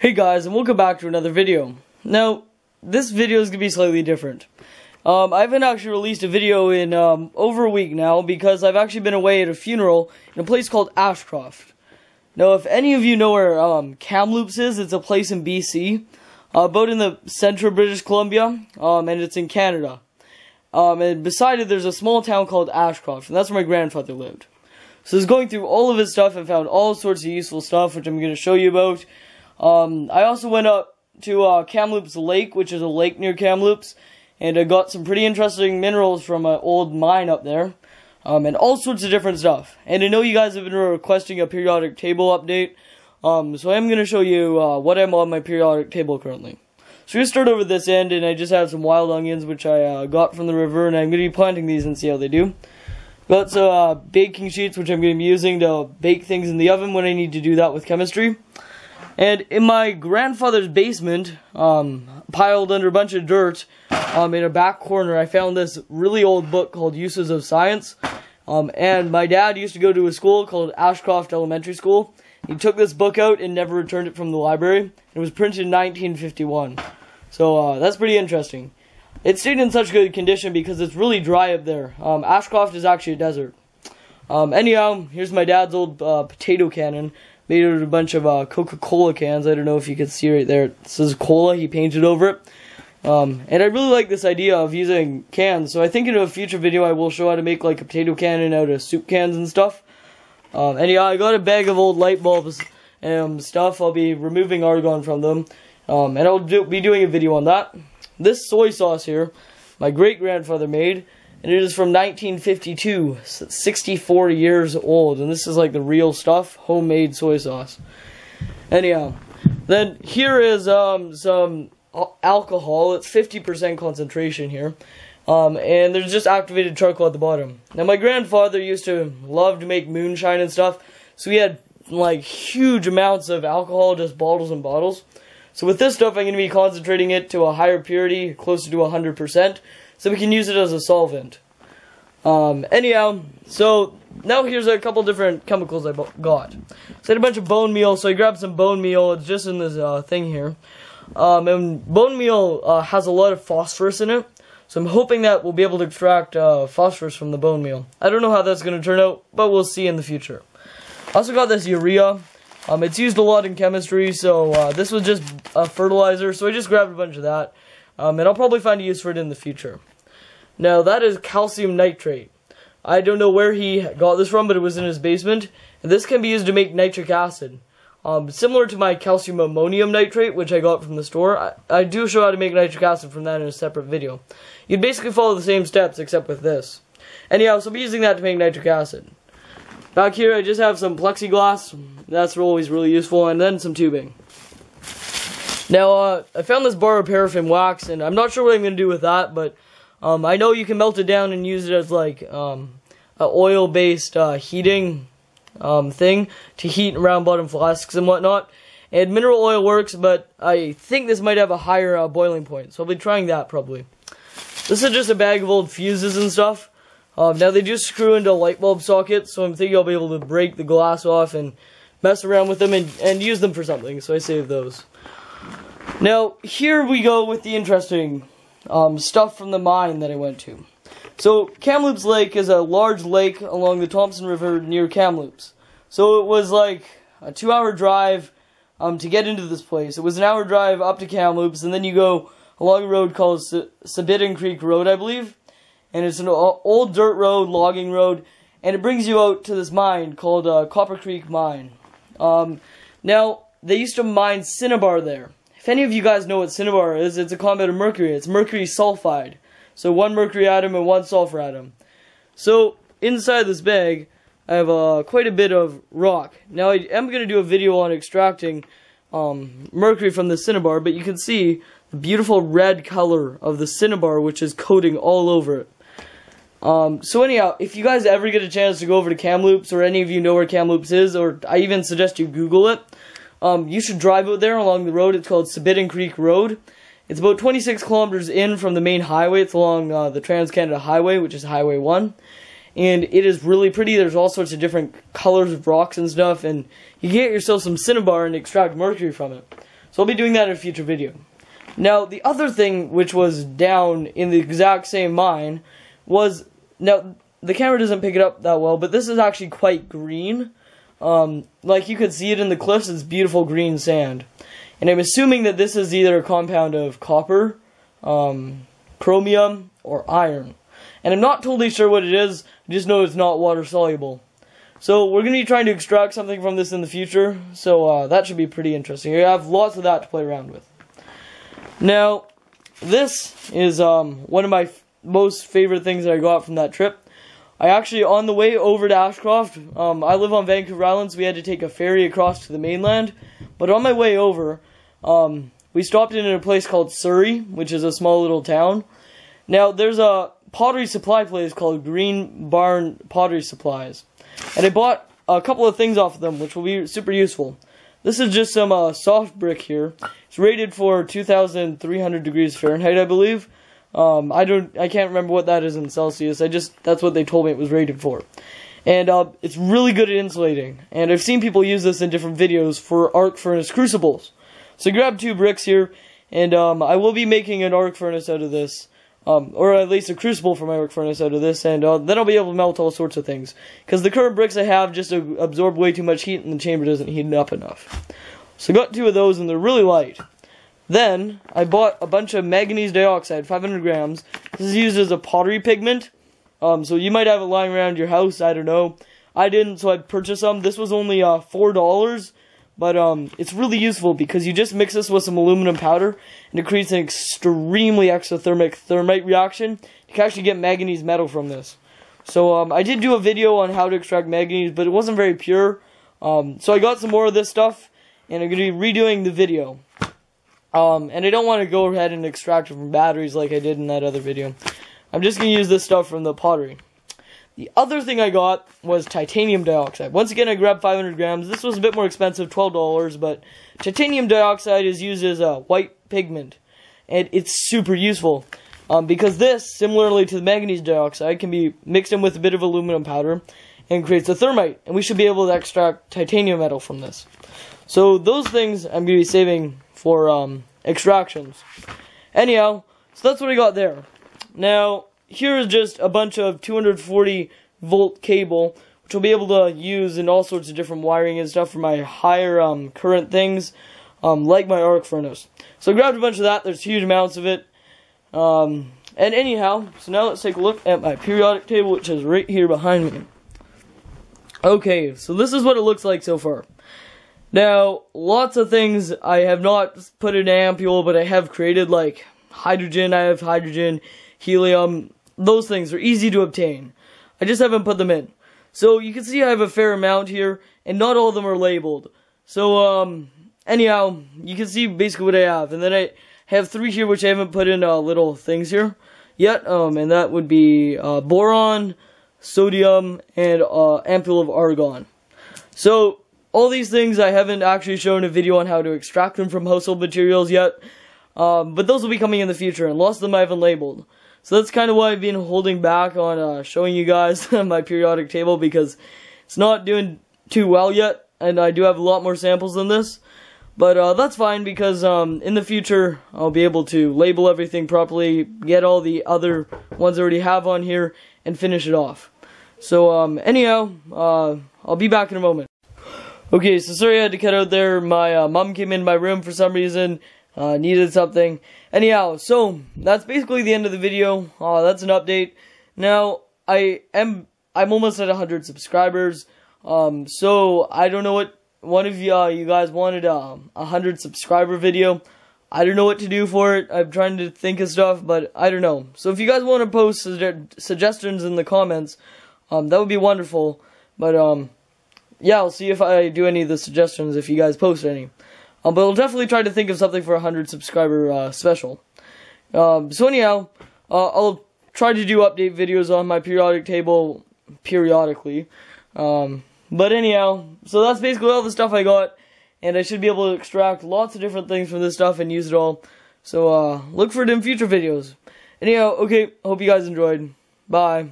Hey guys, and welcome back to another video. Now, this video is going to be slightly different. Um, I haven't actually released a video in um, over a week now because I've actually been away at a funeral in a place called Ashcroft. Now, if any of you know where um, Kamloops is, it's a place in BC, uh, about in the central British Columbia, um, and it's in Canada. Um, and beside it, there's a small town called Ashcroft, and that's where my grandfather lived. So I was going through all of his stuff and found all sorts of useful stuff, which I'm going to show you about. Um, I also went up to uh, Kamloops Lake, which is a lake near Kamloops, and I got some pretty interesting minerals from an old mine up there, um, and all sorts of different stuff. And I know you guys have been requesting a periodic table update, um, so I'm going to show you uh, what I'm on my periodic table currently. So we're start over this end, and I just have some wild onions, which I uh, got from the river, and I'm going to be planting these and see how they do. Got some uh, baking sheets, which I'm going to be using to bake things in the oven when I need to do that with chemistry. And in my grandfather's basement, um, piled under a bunch of dirt, um, in a back corner, I found this really old book called Uses of Science. Um, and my dad used to go to a school called Ashcroft Elementary School. He took this book out and never returned it from the library. It was printed in 1951. So uh, that's pretty interesting. It stayed in such good condition because it's really dry up there. Um, Ashcroft is actually a desert. Um, anyhow, here's my dad's old uh, potato cannon made out of a bunch of uh, Coca-Cola cans. I don't know if you can see right there. It says cola. He painted over it. Um, and I really like this idea of using cans. So I think in a future video I will show how to make like a potato cannon out of soup cans and stuff. Um, and yeah, I got a bag of old light bulbs and stuff. I'll be removing argon from them. Um, and I'll do, be doing a video on that. This soy sauce here, my great grandfather made, and it is from 1952, 64 years old, and this is like the real stuff, homemade soy sauce. Anyhow, then here is um, some alcohol. It's 50% concentration here. Um, and there's just activated charcoal at the bottom. Now, my grandfather used to love to make moonshine and stuff, so he had like huge amounts of alcohol, just bottles and bottles. So with this stuff, I'm going to be concentrating it to a higher purity, closer to 100%, so we can use it as a solvent. Um, anyhow, so now here's a couple different chemicals I got. So I had a bunch of bone meal, so I grabbed some bone meal. It's just in this uh, thing here. Um, and bone meal uh, has a lot of phosphorus in it, so I'm hoping that we'll be able to extract uh, phosphorus from the bone meal. I don't know how that's going to turn out, but we'll see in the future. I also got this urea. Um, it's used a lot in chemistry, so uh, this was just a fertilizer, so I just grabbed a bunch of that. Um, and I'll probably find a use for it in the future. Now, that is calcium nitrate. I don't know where he got this from, but it was in his basement. And this can be used to make nitric acid. Um, similar to my calcium ammonium nitrate, which I got from the store, I, I do show how to make nitric acid from that in a separate video. You'd basically follow the same steps, except with this. Anyhow, so I'll be using that to make nitric acid. Back here, I just have some plexiglass. That's always really useful, and then some tubing. Now, uh, I found this bar of paraffin wax, and I'm not sure what I'm going to do with that, but um, I know you can melt it down and use it as, like, um, an oil-based uh, heating um, thing to heat round bottom flasks and whatnot. And mineral oil works, but I think this might have a higher uh, boiling point, so I'll be trying that probably. This is just a bag of old fuses and stuff. Um, now they do screw into light bulb sockets, so I'm thinking I'll be able to break the glass off and mess around with them and, and use them for something, so I save those. Now, here we go with the interesting um, stuff from the mine that I went to. So, Kamloops Lake is a large lake along the Thompson River near Kamloops. So it was like a two hour drive um, to get into this place. It was an hour drive up to Kamloops, and then you go along a road called Sabiston Creek Road, I believe and it's an old dirt road, logging road, and it brings you out to this mine called uh, Copper Creek Mine. Um, now, they used to mine cinnabar there. If any of you guys know what cinnabar is, it's a compound of mercury. It's mercury sulfide. So one mercury atom and one sulfur atom. So, inside this bag, I have uh, quite a bit of rock. Now, I am going to do a video on extracting um, mercury from the cinnabar, but you can see the beautiful red color of the cinnabar, which is coating all over it. Um, so anyhow, if you guys ever get a chance to go over to Kamloops, or any of you know where Kamloops is, or I even suggest you Google it, um, you should drive out there along the road. It's called Sabiston Creek Road. It's about 26 kilometers in from the main highway. It's along uh, the Trans-Canada Highway, which is Highway 1. And it is really pretty. There's all sorts of different colors of rocks and stuff, and you get yourself some cinnabar and extract mercury from it. So I'll be doing that in a future video. Now, the other thing which was down in the exact same mine was, now, the camera doesn't pick it up that well, but this is actually quite green. Um, like you could see it in the cliffs, it's beautiful green sand. And I'm assuming that this is either a compound of copper, um, chromium, or iron. And I'm not totally sure what it is, I just know it's not water soluble. So we're going to be trying to extract something from this in the future, so uh, that should be pretty interesting. You have lots of that to play around with. Now, this is um, one of my most favorite things that I got from that trip. I actually, on the way over to Ashcroft, um, I live on Vancouver Island, so we had to take a ferry across to the mainland. But on my way over, um, we stopped in at a place called Surrey, which is a small little town. Now, there's a pottery supply place called Green Barn Pottery Supplies. And I bought a couple of things off of them, which will be super useful. This is just some uh, soft brick here. It's rated for 2,300 degrees Fahrenheit, I believe. Um, I don't, I can't remember what that is in Celsius. I just, that's what they told me it was rated for. And uh, it's really good at insulating. And I've seen people use this in different videos for arc furnace crucibles. So grab two bricks here, and um, I will be making an arc furnace out of this. Um, or at least a crucible for my arc furnace out of this, and uh, then I'll be able to melt all sorts of things. Because the current bricks I have just absorb way too much heat, and the chamber doesn't heat up enough. So got two of those, and they're really light. Then, I bought a bunch of manganese dioxide, 500 grams. This is used as a pottery pigment. Um, so you might have it lying around your house, I don't know. I didn't, so I purchased some. This was only uh, $4. But um, it's really useful because you just mix this with some aluminum powder and it creates an extremely exothermic thermite reaction. You can actually get manganese metal from this. So um, I did do a video on how to extract manganese, but it wasn't very pure. Um, so I got some more of this stuff and I'm going to be redoing the video. Um, and I don't want to go ahead and extract it from batteries like I did in that other video. I'm just going to use this stuff from the pottery. The other thing I got was titanium dioxide. Once again, I grabbed 500 grams. This was a bit more expensive, $12, but titanium dioxide is used as a white pigment, and it's super useful. Um, because this, similarly to the manganese dioxide, can be mixed in with a bit of aluminum powder and creates a thermite, and we should be able to extract titanium metal from this. So those things I'm going to be saving for um, extractions. Anyhow, so that's what I got there. Now, here is just a bunch of 240 volt cable, which I'll be able to use in all sorts of different wiring and stuff for my higher um, current things, um, like my arc furnace. So I grabbed a bunch of that. There's huge amounts of it. Um, and anyhow, so now let's take a look at my periodic table, which is right here behind me. Okay, so this is what it looks like so far. Now, lots of things I have not put in ampule, but I have created, like hydrogen, I have hydrogen, helium, those things are easy to obtain. I just haven't put them in. So you can see I have a fair amount here, and not all of them are labeled. So, um, anyhow, you can see basically what I have. And then I have three here which I haven't put in uh, little things here yet, um, and that would be uh, boron, sodium, and uh, ampule of argon. So, all these things I haven't actually shown a video on how to extract them from household materials yet, um, but those will be coming in the future, and lots of them I haven't labeled. So that's kind of why I've been holding back on uh, showing you guys my periodic table because it's not doing too well yet, and I do have a lot more samples than this. But uh, that's fine because um, in the future I'll be able to label everything properly, get all the other ones I already have on here, and finish it off. So um, anyhow, uh, I'll be back in a moment. Okay, so sorry I had to cut out there. My uh, mom came in my room for some reason, uh, needed something. Anyhow, so that's basically the end of the video. Uh, that's an update. Now I am I'm almost at 100 subscribers. Um, so I don't know what one of you uh, you guys wanted um, a 100 subscriber video. I don't know what to do for it. I'm trying to think of stuff, but I don't know. So if you guys want to post su suggestions in the comments, um, that would be wonderful. But um, yeah, I'll see if I do any of the suggestions if you guys post any. Um, but I'll definitely try to think of something for a 100 subscriber uh, special. Um, so anyhow, uh, I'll try to do update videos on my periodic table periodically. Um, but anyhow, so that's basically all the stuff I got. And I should be able to extract lots of different things from this stuff and use it all. So uh, look for it in future videos. Anyhow, okay, hope you guys enjoyed. Bye.